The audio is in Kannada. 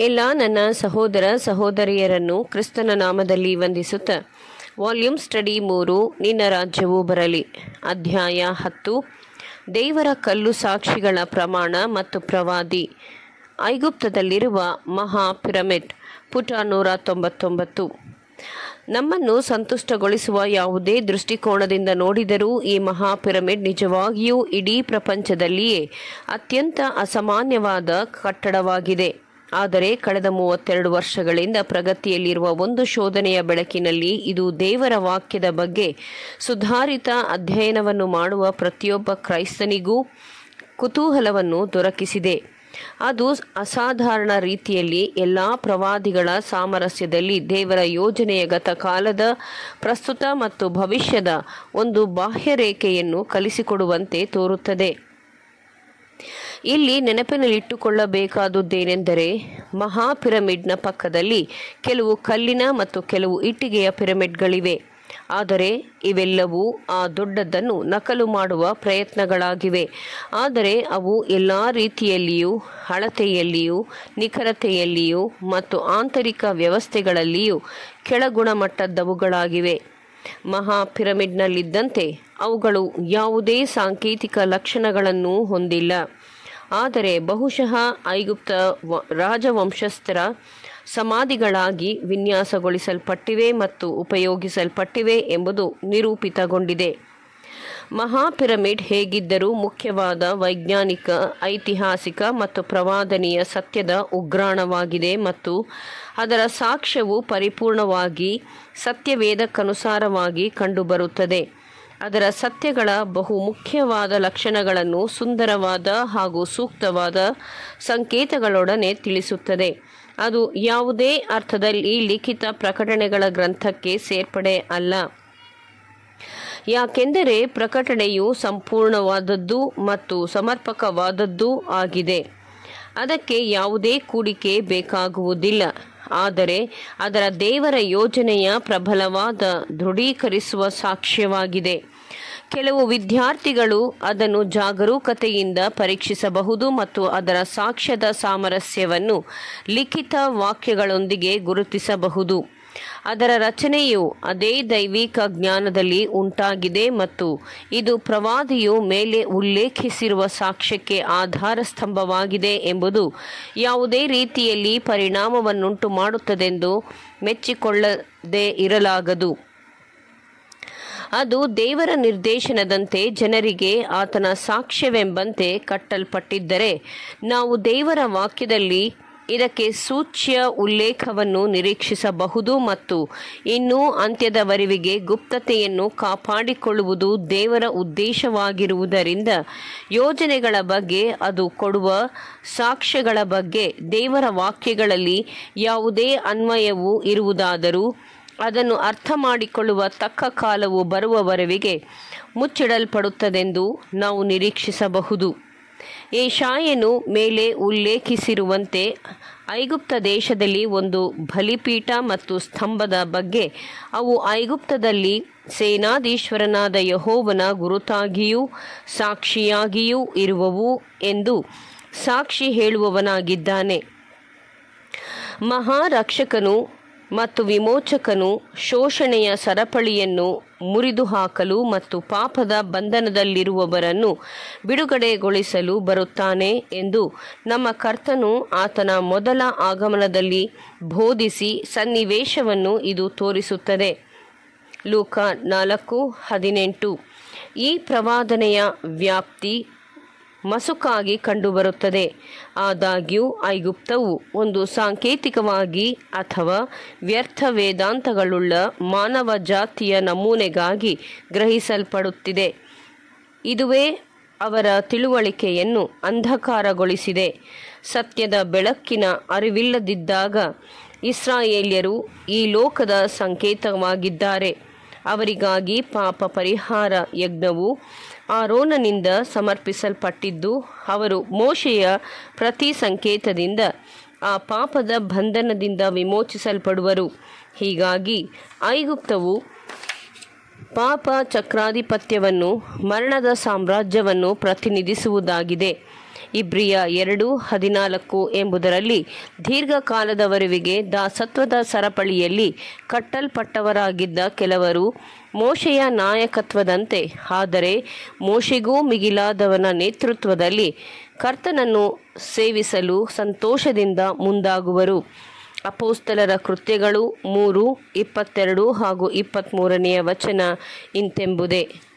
ಎಲ್ಲ ನನ್ನ ಸಹೋದರ ಸಹೋದರಿಯರನ್ನು ಕ್ರಿಸ್ತನ ನಾಮದಲ್ಲಿ ವಂದಿಸುತ್ತ ವಾಲ್ಯೂಮ್ ಸ್ಟಡಿ ಮೂರು, ನಿನ್ನ ರಾಜ್ಯವು ಬರಲಿ. ಅಧ್ಯಾಯ ಹತ್ತು. ದೇವರ ಕಲ್ಲು ಸಾಕ್ಷಿಗಳ ಪ್ರಮಾಣ ಮತ್ತು ಪ್ರವಾದಿ. ಐಗುಪ್ತದಲ್ಲಿರುವ ಮಹಾ ಪಿರಮಿಡ್. ಪುಟ ನೂರ ತೊಂಬತ್ತೊಂಬತ್ತು. ನಮ್ಮನ್ನು ಸಂತುಷ್ಟಗೊಳಿಸುವ ಯಾವುದೇ ದೃಷ್ಟಿಕೋನದಿಂದ ನೋಡಿದರೂ ಈ ಮಹಾ ಪಿರಮಿಡ್ ನಿಜವಾಗಿಯೂ ಇಡೀ ಪ್ರಪಂಚದಲ್ಲಿಯೇ ಅತ್ಯಂತ ಅಸಾಮಾನ್ಯವಾದ ಕಟ್ಟಡವಾಗಿದೆ. ಆದರೆ ಕಳೆದ ಮೂವತ್ತೆರಡು ವರ್ಷಗಳಿಂದ ಪ್ರಗತಿಯಲ್ಲಿರುವ ಒಂದು ಶೋಧನೆಯ ಬೆಳಕಿನಲ್ಲಿ ಇದು ದೇವರ ವಾಕ್ಯದ ಬಗ್ಗೆ ಸುಧಾರಿತ ಅಧ್ಯಯನವನ್ನು ಮಾಡುವ ಪ್ರತಿಯೊಬ್ಬ ಕ್ರೈಸ್ತನಿಗೂ ಕುತೂಹಲವನ್ನು ದೊರಕಿಸಿದೆ. ಅದು ಅಸಾಧಾರಣ ರೀತಿಯಲ್ಲಿ ಎಲ್ಲ ಪ್ರವಾದಿಗಳ ಸಾಮರಸ್ಯದಲ್ಲಿ ದೇವರ ಯೋಜನೆಯ ಗತಕಾಲದ ಪ್ರಸ್ತುತ ಮತ್ತು ಭವಿಷ್ಯದ ಒಂದು ಬಾಹ್ಯರೇಖೆಯನ್ನು ಕಲಿಸಿಕೊಡುವಂತೆ ತೋರುತ್ತದೆ. ಇಲ್ಲಿ ನೆನಪಿನಲ್ಲಿಟ್ಟುಕೊಳ್ಳಬೇಕಾದುದೇನೆಂದರೆ ಮಹಾ ಪಿರಮಿಡ್ನ ಪಕ್ಕದಲ್ಲಿ ಕೆಲವು ಕಲ್ಲಿನ ಮತ್ತು ಕೆಲವು ಇಟ್ಟಿಗೆಯ ಪಿರಮಿಡ್ಗಳಿವೆ. ಆದರೆ ಇವೆಲ್ಲವೂ ಆ ದೊಡ್ಡದನ್ನು ನಕಲು ಮಾಡುವ ಪ್ರಯತ್ನಗಳಾಗಿವೆ. ಆದರೆ ಅವು ಎಲ್ಲ ರೀತಿಯಲ್ಲಿಯೂ, ಅಳತೆಯಲ್ಲಿಯೂ, ನಿಖರತೆಯಲ್ಲಿಯೂ ಮತ್ತು ಆಂತರಿಕ ವ್ಯವಸ್ಥೆಗಳಲ್ಲಿಯೂ ಕೆಳಗುಣಮಟ್ಟದವುಗಳಾಗಿವೆ ಮಹಾ ಪಿರಮಿಡ್ನಲ್ಲಿದ್ದಂತೆ ಅವುಗಳು ಯಾವುದೇ ಸಾಂಕೇತಿಕ ಲಕ್ಷಣಗಳನ್ನು ಹೊಂದಿಲ್ಲ. ಆದರೆ ಬಹುಶಃ ಐಗುಪ್ತ ರಾಜವಂಶಸ್ಥರ ಸಮಾಧಿಗಳಾಗಿ ವಿನ್ಯಾಸಗೊಳಿಸಲ್ಪಟ್ಟಿವೆ ಮತ್ತು ಉಪಯೋಗಿಸಲ್ಪಟ್ಟಿವೆ ಎಂಬುದು ನಿರೂಪಿತಗೊಂಡಿದೆ. ಮಹಾಪಿರಮಿಡ್ ಹೇಗಿದ್ದರೂ ಮುಖ್ಯವಾದ ವೈಜ್ಞಾನಿಕ, ಐತಿಹಾಸಿಕ ಮತ್ತು ಪ್ರವಾದನೀಯ ಸತ್ಯದ ಉಗ್ರಾಣವಾಗಿದೆ ಮತ್ತು ಅದರ ಸಾಕ್ಷ್ಯವು ಪರಿಪೂರ್ಣವಾಗಿ ಸತ್ಯವೇದಕ್ಕನುಸಾರವಾಗಿ ಕಂಡುಬರುತ್ತದೆ. ಅದರ ಸತ್ಯಗಳ ಬಹು ಮುಖ್ಯವಾದ ಲಕ್ಷಣಗಳನ್ನು ಸುಂದರವಾದ ಹಾಗೂ ಸೂಕ್ತವಾದ ಸಂಕೇತಗಳೊಡನೆ ತಿಳಿಸುತ್ತದೆ. ಅದು ಯಾವುದೇ ಅರ್ಥದಲ್ಲಿ ಲಿಖಿತ ಪ್ರಕಟಣೆಗಳ ಗ್ರಂಥಕ್ಕೆ ಸೇರ್ಪಡೆ ಅಲ್ಲ. ಯಾಕೆಂದರೆ ಪ್ರಕಟಣೆಯು ಸಂಪೂರ್ಣವಾದದ್ದು ಮತ್ತು ಸಮರ್ಪಕವಾದದ್ದು ಆಗಿದೆ. ಅದಕ್ಕೆ ಯಾವುದೇ ಕೂಡಿಕೆ ಬೇಕಾಗುವುದಿಲ್ಲ. ಆದರೆ ಅದರ ದೇವರ ಯೋಜನೆಯ ಪ್ರಬಲವಾದ ದೃಢೀಕರಿಸುವ ಸಾಕ್ಷ್ಯವಾಗಿದೆ. ಕೆಲವು ವಿದ್ಯಾರ್ಥಿಗಳು ಅದನ್ನು ಜಾಗರೂಕತೆಯಿಂದ ಪರೀಕ್ಷಿಸಬಹುದು ಮತ್ತು ಅದರ ಸಾಕ್ಷ್ಯದ ಸಾಮರಸ್ಯವನ್ನು ಲಿಖಿತ ವಾಕ್ಯಗಳೊಂದಿಗೆ ಗುರುತಿಸಬಹುದು. ಅದರ ರಚನೆಯು ಅದೇ ದೈವಿಕ ಜ್ಞಾನದಲ್ಲಿ ಉಂಟಾಗಿದೆ ಮತ್ತು ಇದು ಪ್ರವಾದಿಯು ಮೇಲೆ ಉಲ್ಲೇಖಿಸಿರುವ ಸಾಕ್ಷ್ಯಕ್ಕೆ ಆಧಾರ ಸ್ತಂಭವಾಗಿದೆ ಎಂಬುದು ಯಾವುದೇ ರೀತಿಯಲ್ಲಿ ಪರಿಣಾಮವನ್ನುಂಟು ಮಾಡುತ್ತದೆಂದು ಮೆಚ್ಚಿಕೊಳ್ಳದೆ ಇರಲಾಗದು. ಅದು ದೇವರ ನಿರ್ದೇಶನದಂತೆ ಜನರಿಗೆ ಆತನ ಸಾಕ್ಷ್ಯವೆಂಬಂತೆ ಕಟ್ಟಲ್ಪಟ್ಟಿದ್ದರೆ, ನಾವು ದೇವರ ವಾಕ್ಯದಲ್ಲಿ ಇದಕ್ಕೆ ಸೂಚ್ಯ ಉಲ್ಲೇಖವನ್ನು ನಿರೀಕ್ಷಿಸಬಹುದು ಮತ್ತು ಇನ್ನೂ ಅಂತ್ಯದವರೆವಿಗೆ ಗುಪ್ತತೆಯನ್ನು ಕಾಪಾಡಿಕೊಳ್ಳುವುದು ದೇವರ ಉದ್ದೇಶವಾಗಿರುವುದರಿಂದ ಯೋಜನೆಗಳ ಬಗ್ಗೆ, ಅದು ಕೊಡುವ ಸಾಕ್ಷ್ಯಗಳ ಬಗ್ಗೆ, ದೇವರ ವಾಕ್ಯಗಳಲ್ಲಿ ಯಾವುದೇ ಅನ್ವಯವು ಇರುವುದಾದರೂ ಅದನ್ನು ಅರ್ಥ ಮಾಡಿಕೊಳ್ಳುವ ತಕ್ಕ ಕಾಲವು ಬರುವವರೆವಿಗೆ ಮುಚ್ಚಿಡಲ್ಪಡುತ್ತದೆಂದು ನಾವು ನಿರೀಕ್ಷಿಸಬಹುದು. ಏಷಾಯನು ಮೇಲೆ ಉಲ್ಲೇಖಿಸಿರುವಂತೆ ಐಗುಪ್ತ ದೇಶದಲ್ಲಿ ಒಂದು ಬಲಿಪೀಠ ಮತ್ತು ಸ್ತಂಭದ ಬಗ್ಗೆ, ಅವು ಐಗುಪ್ತದಲ್ಲಿ ಸೇನಾಧೀಶ್ವರನಾದ ಯಹೋವನ ಗುರುತಾಗಿಯೂ ಸಾಕ್ಷಿಯಾಗಿಯೂ ಇರುವವು ಎಂದು ಸಾಕ್ಷಿ ಹೇಳುವವನಾಗಿದ್ದಾನೆ. ಮಹಾರಕ್ಷಕನು ಮತ್ತು ವಿಮೋಚಕನು ಶೋಷಣೆಯ ಸರಪಳಿಯನ್ನು ಮುರಿದು ಹಾಕಲು ಮತ್ತು ಪಾಪದ ಬಂಧನದಲ್ಲಿರುವವರನ್ನು ಬಿಡುಗಡೆಗೊಳಿಸಲು ಬರುತ್ತಾನೆ ಎಂದು ನಮ್ಮ ಕರ್ತನು ಆತನ ಮೊದಲ ಆಗಮನದಲ್ಲಿ ಬೋಧಿಸಿ ಸನ್ನಿವೇಶವನ್ನು ಇದು ತೋರಿಸುತ್ತದೆ. ಲೂಕ ನಾಲ್ಕು ಹದಿನೆಂಟು. ಈ ಪ್ರವಾದನೆಯ ವ್ಯಾಪ್ತಿ ಮಸುಕಾಗಿ ಕಂಡುಬರುತ್ತದೆ. ಆದಾಗ್ಯೂ, ಐಗುಪ್ತವು ಒಂದು ಸಾಂಕೇತಿಕವಾಗಿ ಅಥವಾ ವ್ಯರ್ಥ ವೇದಾಂತಗಳುಳ್ಳ ಮಾನವ ಜಾತಿಯ ನಮೂನೆಗಾಗಿ ಗ್ರಹಿಸಲ್ಪಡುತ್ತಿದೆ. ಇದುವೇ ಅವರ ತಿಳುವಳಿಕೆಯನ್ನು ಅಂಧಕಾರಗೊಳಿಸಿದೆ. ಸತ್ಯದ ಬೆಳಕಿನ ಅರಿವಿಲ್ಲದಿದ್ದಾಗ ಇಸ್ರಾಯೇಲ್ಯರು ಈ ಲೋಕದ ಸಂಕೇತವಾಗಿದ್ದಾರೆ. ಅವರಿಗಾಗಿ ಪಾಪ ಪರಿಹಾರ ಯಜ್ಞವು ಆರೋನನಿಂದ ಸಮರ್ಪಿಸಲ್ಪಟ್ಟಿದ್ದು, ಅವರು ಮೋಶೆಯ ಪ್ರತಿ ಸಂಕೇತದಿಂದ ಆ ಪಾಪದ ಬಂಧನದಿಂದ ವಿಮೋಚಿಸಲ್ಪಡುವರು. ಹೀಗಾಗಿ ಐಗುಪ್ತವು ಪಾಪ ಚಕ್ರಾಧಿಪತ್ಯವನ್ನು ಮರಣದ ಸಾಮ್ರಾಜ್ಯವನ್ನು ಪ್ರತಿನಿಧಿಸುವುದಾಗಿದೆ. ಇಬ್ರಿಯ ಎರಡು ಹದಿನಾಲ್ಕು ಎಂಬುದರಲ್ಲಿ ದೀರ್ಘಕಾಲದವರೆವಿಗೆ ದಾಸತ್ವದ ಸರಪಳಿಯಲ್ಲಿ ಕಟ್ಟಲ್ಪಟ್ಟವರಾಗಿದ್ದ ಕೆಲವರು ಮೋಶೆಯ ನಾಯಕತ್ವದಂತೆ. ಆದರೆ ಮೋಶೆಗೂ ಮಿಗಿಲಾದವನ ನೇತೃತ್ವದಲ್ಲಿ ಕರ್ತನನ್ನು ಸೇವಿಸಲು ಸಂತೋಷದಿಂದ ಮುಂದಾಗುವರು. ಅಪೋಸ್ತಲರ ಕೃತ್ಯಗಳು ಮೂರು, ಇಪ್ಪತ್ತೆರಡು ಹಾಗೂ ಇಪ್ಪತ್ತ್ಮೂರನೆಯ ವಚನ ಇಂತೆಂಬುದೇ.